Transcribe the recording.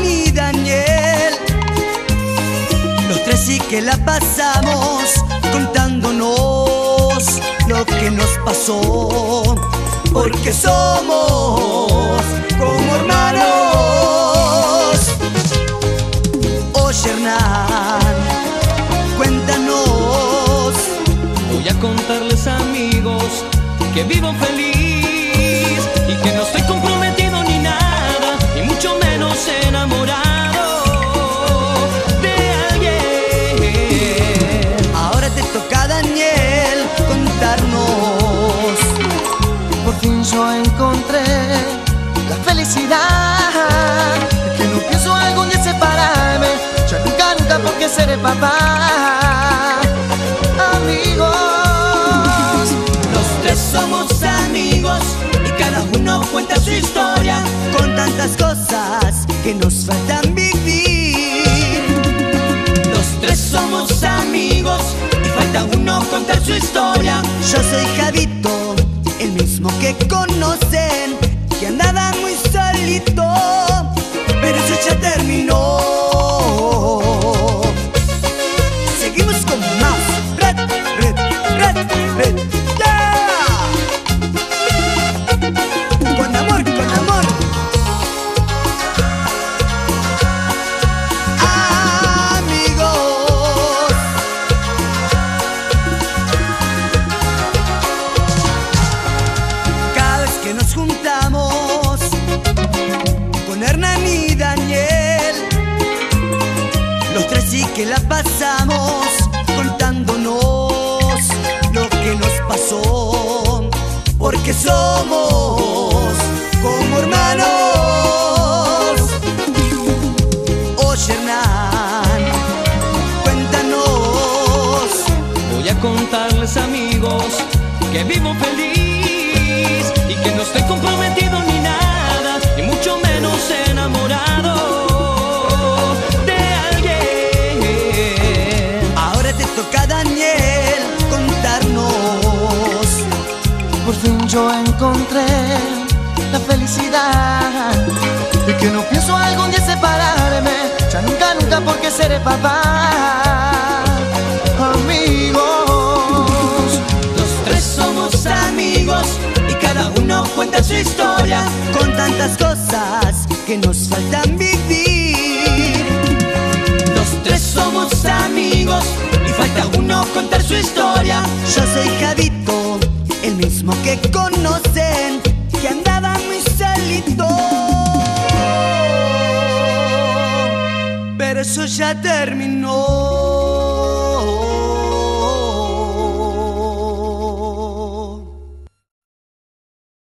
mi Daniel. Los tres sí que la pasamos contándonos lo que nos pasó, porque somos como hermanos. Oye Hernán, cuéntanos. Voy a contarles amigos que vivo feliz encontré la felicidad Que no pienso algún día separarme Ya nunca, nunca porque seré papá Amigos Los tres somos amigos y cada uno cuenta su historia. con tantas cosas que nos faltan vivir. Los tres somos amigos y falta uno contar su historia. Yo soy Javito, el mismo que conocen, que andaba muy solito, pero eso ya terminó. La pasamos contándonos lo que nos pasó, porque somos como hermanos. Oye Hernán, cuéntanos. Voy a contarles amigos que vivo feliz fin yo encontré la felicidad De que no pienso algún día separarme Ya nunca, nunca porque seré papá Amigos Los tres somos amigos y cada uno cuenta su historia. con tantas cosas que nos faltan vivir. Los tres somos amigos y falta uno contar su historia. Yo soy Javito, mismo que conocen, que andaba muy solito. Pero eso ya terminó.